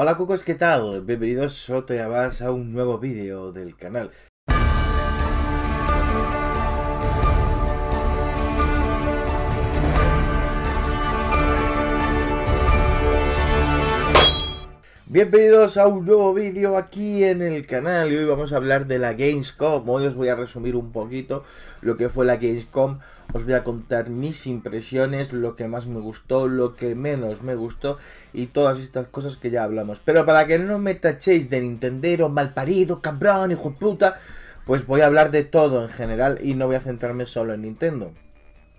Hola cucos, ¿qué tal? Bienvenidos otra vez a un nuevo vídeo del canal. Bienvenidos a un nuevo vídeo aquí en el canal y hoy vamos a hablar de la Gamescom. Hoy os voy a resumir un poquito lo que fue la Gamescom. Os voy a contar mis impresiones, lo que más me gustó, lo que menos me gustó y todas estas cosas que ya hablamos. Pero para que no me tachéis de Nintendero, malparido, cabrón, hijo de puta, pues voy a hablar de todo en general y no voy a centrarme solo en Nintendo.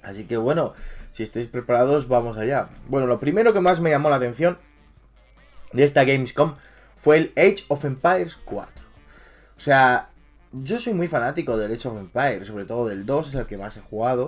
Así que bueno, si estáis preparados, vamos allá. Bueno, lo primero que más me llamó la atención de esta Gamescom fue el Age of Empires 4. O sea, yo soy muy fanático del Age of Empires, sobre todo del 2, es el que más he jugado.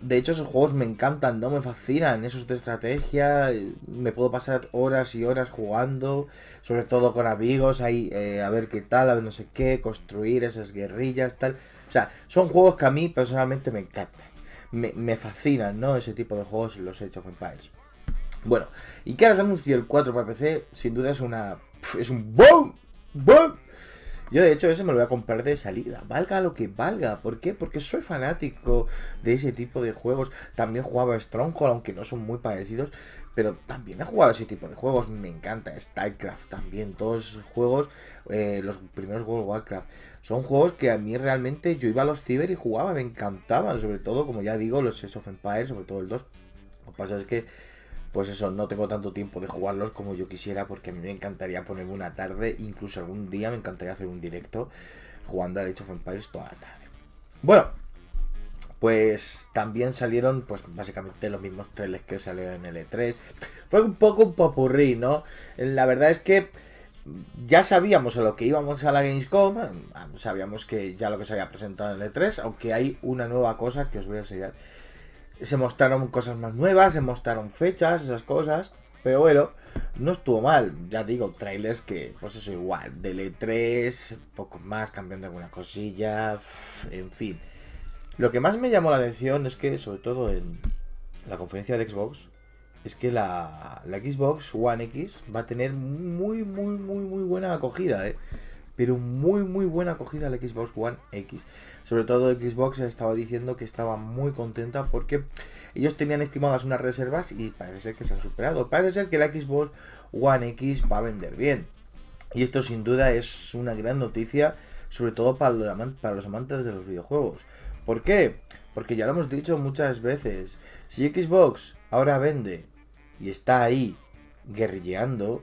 De hecho, esos juegos me encantan, ¿no? Me fascinan, esos de estrategia. Me puedo pasar horas y horas jugando, sobre todo con amigos, ahí eh, a ver qué tal, a ver no sé qué, construir esas guerrillas, tal. O sea, son juegos que a mí personalmente me encantan. Me, me fascinan, ¿no? Ese tipo de juegos, los Age of Empires. Bueno, y que ahora se anunció el 4 para PC, sin duda es una. Es un BOOM ¡BOOM! Yo de hecho ese me lo voy a comprar de salida, valga lo que valga. ¿Por qué? Porque soy fanático de ese tipo de juegos. También jugaba Stronghold, aunque no son muy parecidos, pero también he jugado ese tipo de juegos. Me encanta StarCraft también, todos esos juegos, eh, los primeros World of Warcraft. Son juegos que a mí realmente yo iba a los ciber y jugaba, me encantaban, sobre todo, como ya digo, los Age of Empires, sobre todo el 2. Lo que pasa es que pues eso, no tengo tanto tiempo de jugarlos como yo quisiera porque a mí me encantaría ponerme una tarde, incluso algún día me encantaría hacer un directo jugando a Age of Empires toda la tarde. Bueno, pues también salieron pues básicamente los mismos trailers que salieron en el E3. Fue un poco un popurrí, ¿no? La verdad es que ya sabíamos a lo que íbamos a la Gamescom, sabíamos que ya lo que se había presentado en el E3, aunque hay una nueva cosa que os voy a enseñar se mostraron cosas más nuevas, se mostraron fechas, esas cosas. Pero bueno, no estuvo mal. Ya digo, trailers que, pues eso igual, de E3, poco más, cambiando alguna cosilla, en fin. Lo que más me llamó la atención es que, sobre todo en la conferencia de Xbox, es que la, la Xbox One X va a tener muy, muy, muy, muy buena acogida, ¿eh? Pero muy muy buena acogida la Xbox One X. Sobre todo Xbox estaba diciendo que estaba muy contenta porque ellos tenían estimadas unas reservas y parece ser que se han superado. Parece ser que la Xbox One X va a vender bien. Y esto sin duda es una gran noticia, sobre todo para los, para los amantes de los videojuegos. ¿Por qué? Porque ya lo hemos dicho muchas veces. Si Xbox ahora vende y está ahí guerrilleando,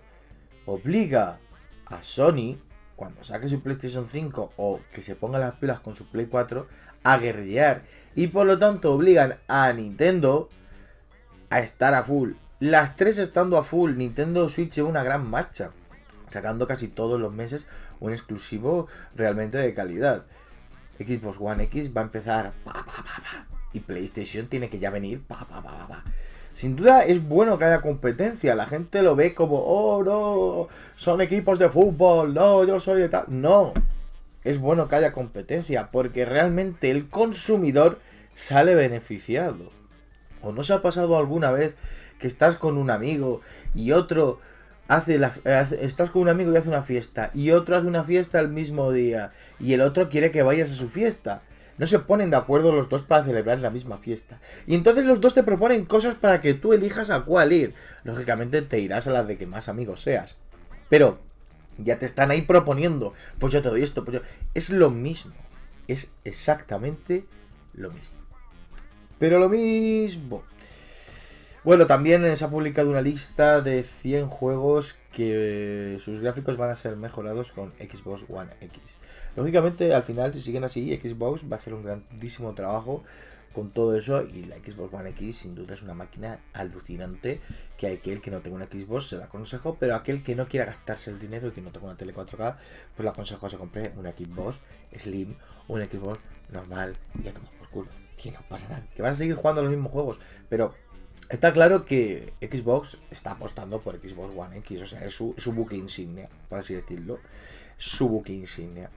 obliga a Sony cuando saque su PlayStation 5 o que se ponga las pilas con su Play 4 a guerrillear y por lo tanto obligan a Nintendo a estar a full. Las tres estando a full, Nintendo Switch lleva una gran marcha, sacando casi todos los meses un exclusivo realmente de calidad. Xbox One X va a empezar y PlayStation tiene que ya venir sin duda es bueno que haya competencia. La gente lo ve como, oh, no, son equipos de fútbol, no, yo soy de tal. No, es bueno que haya competencia porque realmente el consumidor sale beneficiado. ¿O no se ha pasado alguna vez que estás con un amigo y otro hace la estás con un amigo y hace una fiesta y otro hace una fiesta el mismo día y el otro quiere que vayas a su fiesta? No se ponen de acuerdo los dos para celebrar la misma fiesta. Y entonces los dos te proponen cosas para que tú elijas a cuál ir. Lógicamente te irás a la de que más amigos seas. Pero ya te están ahí proponiendo, pues yo te doy esto, pues yo... Es lo mismo. Es exactamente lo mismo. Pero lo mismo. Bueno, también se ha publicado una lista de 100 juegos que sus gráficos van a ser mejorados con Xbox One X. Lógicamente, al final, si siguen así, Xbox va a hacer un grandísimo trabajo con todo eso y la Xbox One X sin duda es una máquina alucinante que aquel que no tenga una Xbox se la aconsejo, pero aquel que no quiera gastarse el dinero y que no tenga una tele 4K, pues le aconsejo que se compre una Xbox Slim o una Xbox normal y a tomar por culo. Que no pasa nada, que vas a seguir jugando los mismos juegos, pero Está claro que Xbox está apostando por Xbox One X, o sea, es su, buque insignia, por así decirlo. Su buque insignia.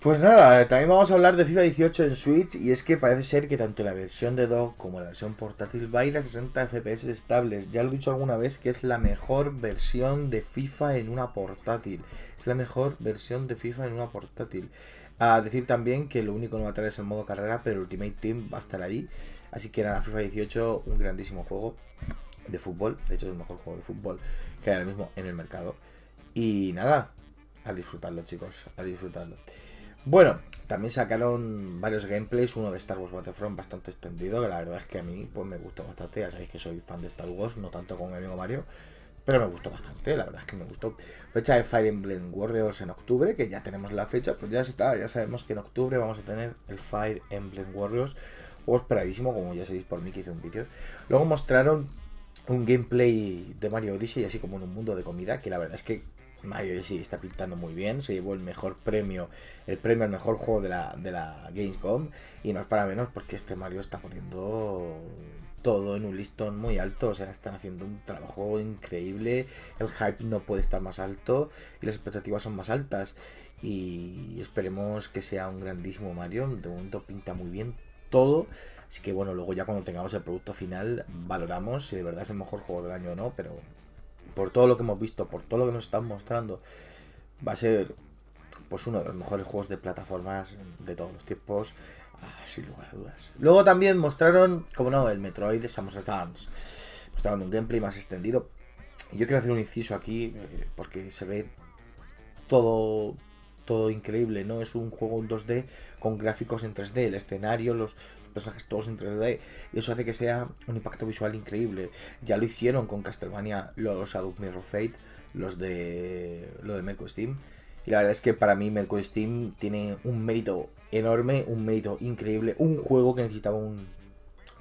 Pues nada, también vamos a hablar de FIFA 18 en Switch y es que parece ser que tanto la versión de dock como la versión portátil va a ir a 60 FPS estables. Ya lo he dicho alguna vez que es la mejor versión de FIFA en una portátil. Es la mejor versión de FIFA en una portátil. A decir también que lo único que no va a traer es el modo carrera, pero Ultimate Team va a estar ahí. Así que nada, FIFA 18, un grandísimo juego de fútbol. De hecho, es el mejor juego de fútbol que hay ahora mismo en el mercado. Y nada, a disfrutarlo, chicos, a disfrutarlo. Bueno, también sacaron varios gameplays, uno de Star Wars Battlefront bastante extendido, que la verdad es que a mí pues me gustó bastante, ya sabéis que soy fan de Star Wars, no tanto como mi amigo Mario, pero me gustó bastante, la verdad es que me gustó. Fecha de Fire Emblem Warriors en octubre, que ya tenemos la fecha, pues ya está, ya sabemos que en octubre vamos a tener el Fire Emblem Warriors, juego esperadísimo, como ya sabéis por mí que hice un vídeo. Luego mostraron un gameplay de Mario Odyssey, así como en un mundo de comida, que la verdad es que Mario sí está pintando muy bien, se llevó el mejor premio, el premio al mejor juego de la, de la Gamescom, y no es para menos porque este Mario está poniendo todo en un listón muy alto, o sea, están haciendo un trabajo increíble, el hype no puede estar más alto y las expectativas son más altas, y esperemos que sea un grandísimo Mario, de momento pinta muy bien todo, así que bueno, luego ya cuando tengamos el producto final valoramos si de verdad es el mejor juego del año o no, pero por todo lo que hemos visto, por todo lo que nos están mostrando, va a ser pues uno de los mejores juegos de plataformas de todos los tiempos, ah, sin lugar a dudas. Luego también mostraron, como no, el Metroid de Samus Returns. Mostraron un gameplay más extendido. Yo quiero hacer un inciso aquí, eh, porque se ve todo, todo increíble, ¿no? Es un juego en 2D con gráficos en 3D, el escenario, los, personajes todos en 3D y eso hace que sea un impacto visual increíble. Ya lo hicieron con Castlevania los Adult Mirror Fate, los de lo de Mercury Steam. Y la verdad es que para mí Mercury Steam tiene un mérito enorme, un mérito increíble, un juego que necesitaba un,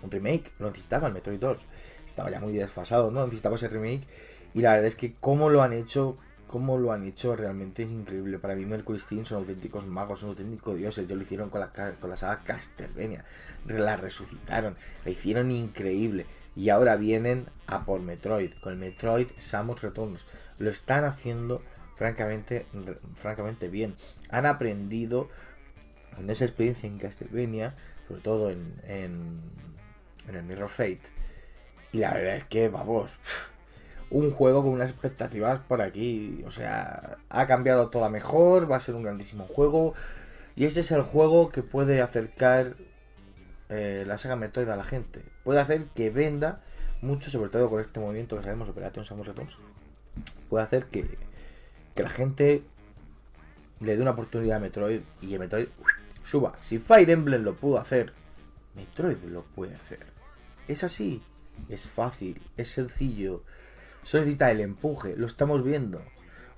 remake, lo necesitaba el Metroid 2. Estaba ya muy desfasado, ¿no? Necesitaba ese remake. Y la verdad es que cómo lo han hecho cómo lo han hecho realmente es increíble. Para mí Mercury Steam son auténticos magos, son auténticos dioses. Ya lo hicieron con la, con la saga Castlevania. La resucitaron, la hicieron increíble. Y ahora vienen a por Metroid, con el Metroid Samus Returns. Lo están haciendo francamente, francamente bien. Han aprendido con esa experiencia en Castlevania, sobre todo en, en, en el Mirror Fate. Y la verdad es que, vamos, un juego con unas expectativas por aquí. O sea, ha cambiado toda mejor, va a ser un grandísimo juego. Y ese es el juego que puede acercar eh, la saga Metroid a la gente. Puede hacer que venda mucho, sobre todo con este movimiento que sabemos, Operation Samus Returns. Puede hacer que, que la gente le dé una oportunidad a Metroid y que Metroid suba. Si Fire Emblem lo pudo hacer, Metroid lo puede hacer. Es así, es fácil, es sencillo. Solo necesita el empuje, lo estamos viendo.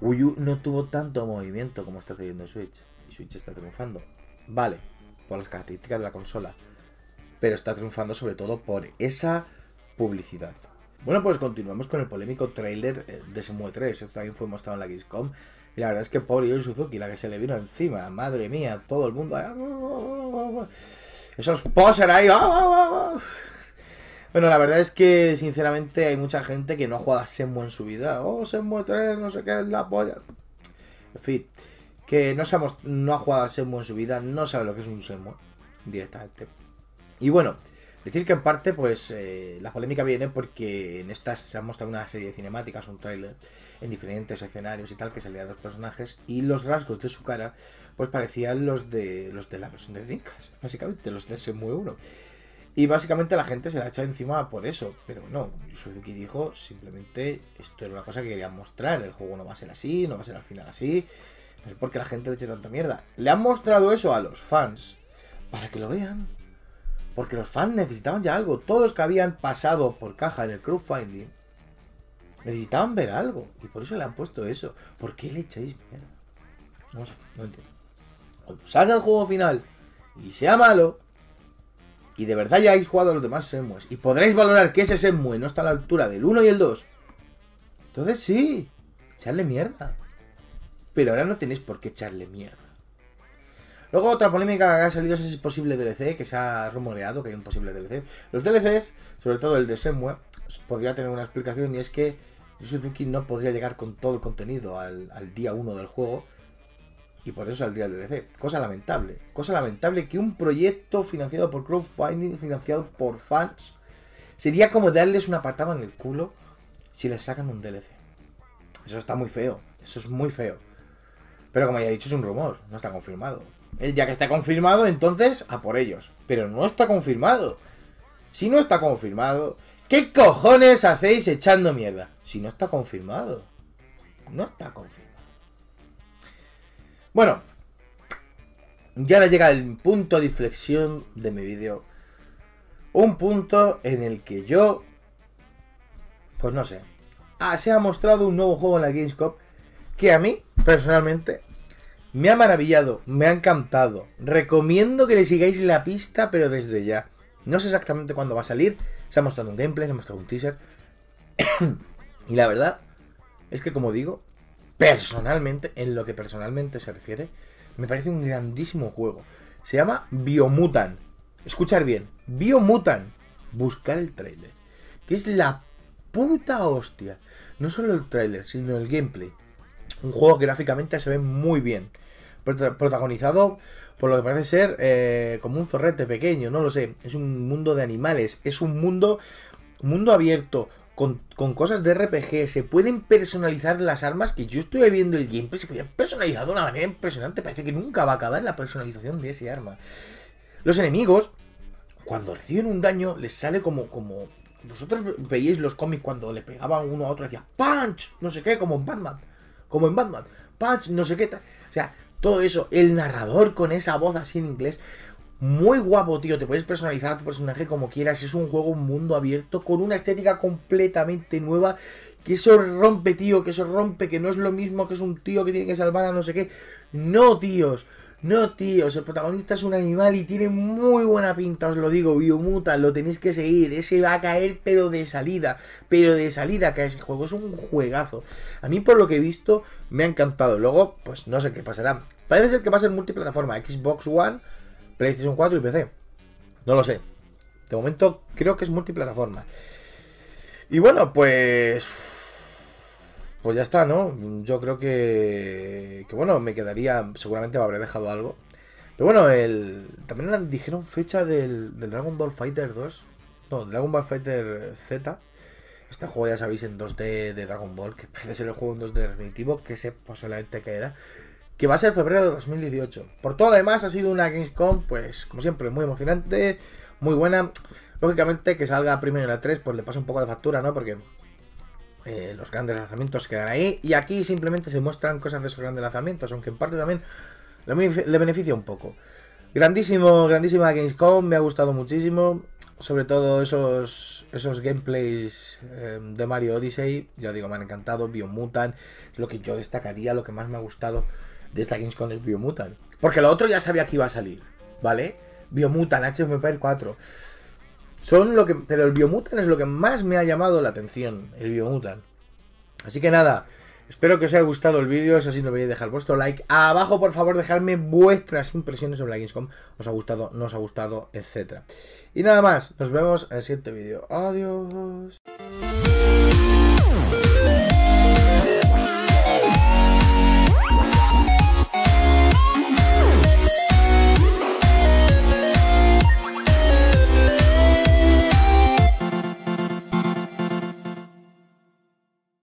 Wii U no tuvo tanto movimiento como está teniendo Switch. Y Switch está triunfando. Vale, por las características de la consola. Pero está triunfando sobre todo por esa publicidad. Bueno, pues continuamos con el polémico trailer eh, de Semue 3. Esto también fue mostrado en la Gamescom. Y la verdad es que pobre Yu Suzuki, la que se le vino encima. Madre mía, todo el mundo. Ah, esos poser ahí. Ah, bueno, la verdad es que sinceramente hay mucha gente que no ha jugado a en su vida. Oh, Senmu 3, no sé qué es la polla. En fin, que no, sabemos, no ha jugado a en su vida, no sabe lo que es un Senmu directamente. Y bueno, decir que en parte, pues eh, la polémica viene porque en estas se ha mostrado una serie de cinemáticas, un tráiler, en diferentes escenarios y tal, que salían los personajes y los rasgos de su cara, pues parecían los de los de la versión de Drinkas, básicamente, los de Senmu 1. Y básicamente la gente se la ha echado encima por eso. Pero no, Suzuki dijo simplemente esto era una cosa que querían mostrar. El juego no va a ser así, no va a ser al final así. No sé por qué la gente le eche tanta mierda. Le han mostrado eso a los fans para que lo vean. Porque los fans necesitaban ya algo. Todos los que habían pasado por caja en el crowdfunding necesitaban ver algo. Y por eso le han puesto eso. ¿Por qué le echáis mierda? No sé, no entiendo. Cuando salga el juego final y sea malo, y de verdad ya habéis jugado a los demás Semues y podréis valorar que ese Semue no está a la altura del 1 y el 2, entonces sí, echarle mierda. Pero ahora no tenéis por qué echarle mierda. Luego otra polémica que ha salido es ese posible DLC, que se ha rumoreado que hay un posible DLC. Los DLCs, sobre todo el de Semue, podría tener una explicación y es que Suzuki no podría llegar con todo el contenido al, al día 1 del juego, y por eso saldría el DLC. Cosa lamentable. Cosa lamentable que un proyecto financiado por crowdfunding, financiado por fans, sería como darles una patada en el culo si les sacan un DLC. Eso está muy feo. Eso es muy feo. Pero como ya he dicho, es un rumor. No está confirmado. El ya que está confirmado, entonces a por ellos. Pero no está confirmado. Si no está confirmado, ¿qué cojones hacéis echando mierda? Si no está confirmado. No está confirmado. Bueno, ya le llega el punto de inflexión de mi vídeo. Un punto en el que yo, pues no sé, ah, se ha mostrado un nuevo juego en la Gamescom que a mí, personalmente, me ha maravillado, me ha encantado. Recomiendo que le sigáis la pista, pero desde ya. No sé exactamente cuándo va a salir. Se ha mostrado un gameplay, se ha mostrado un teaser. y la verdad es que, como digo, personalmente, en lo que personalmente se refiere, me parece un grandísimo juego. Se llama Biomutant. Escuchar bien, Biomutant. Buscar el trailer. Que es la puta hostia. No solo el trailer, sino el gameplay. Un juego que gráficamente se ve muy bien. Protagonizado por lo que parece ser eh, como un zorrete pequeño, no lo sé. Es un mundo de animales. Es un mundo, mundo abierto con, cosas de RPG, se pueden personalizar las armas, que yo estoy viendo el gameplay, se pueden personalizar de una manera impresionante, parece que nunca va a acabar la personalización de ese arma. Los enemigos, cuando reciben un daño, les sale como, como... Vosotros veíais los cómics cuando le pegaban uno a otro, decía ¡Punch! No sé qué, como en Batman. Como en Batman. ¡Punch! No sé qué. O sea, todo eso. El narrador con esa voz así en inglés. Muy guapo, tío. Te puedes personalizar a tu personaje como quieras. Es un juego, un mundo abierto con una estética completamente nueva. Que eso rompe, tío. Que eso rompe. Que no es lo mismo que es un tío que tiene que salvar a no sé qué. No, tíos. No, tíos. El protagonista es un animal y tiene muy buena pinta. Os lo digo. Biomuta. Lo tenéis que seguir. Ese va a caer, pero de salida. Pero de salida cae ese juego. Es un juegazo. A mí, por lo que he visto, me ha encantado. Luego, pues no sé qué pasará. Parece ser que va a ser multiplataforma. Xbox One PlayStation 4 y PC. No lo sé. De momento creo que es multiplataforma. Y bueno, pues... Pues ya está, ¿no? Yo creo que... Que bueno, me quedaría... Seguramente me habré dejado algo. Pero bueno, el... También dijeron fecha del, Dragon Ball Fighter 2. No, Dragon Ball Fighter Z. Este juego ya sabéis en 2D de Dragon Ball, que parece ser el juego en 2D definitivo, que sé posiblemente que era que va a ser febrero de 2018. Por todo lo demás, ha sido una Gamescom, pues, como siempre, muy emocionante, muy buena. Lógicamente, que salga primero en la 3, pues le pasa un poco de factura, ¿no? Porque eh, los grandes lanzamientos quedan ahí. Y aquí simplemente se muestran cosas de esos grandes lanzamientos, aunque en parte también le, beneficia un poco. Grandísimo, grandísima Gamescom, me ha gustado muchísimo. Sobre todo esos, esos gameplays eh, de Mario Odyssey, ya digo, me han encantado. Biomutant, es lo que yo destacaría, lo que más me ha gustado de esta con el Biomutant. Porque lo otro ya sabía que iba a salir, ¿vale? Biomutant, HMP 4. Son lo que. Pero el Biomutant es lo que más me ha llamado la atención. El Biomutant. Así que nada. Espero que os haya gustado el vídeo. Si así no olvidéis dejar vuestro like. Abajo, por favor, dejadme vuestras impresiones sobre la Gamescom. ¿Os ha gustado? ¿No os ha gustado? Etcétera. Y nada más. Nos vemos en el siguiente vídeo. Adiós.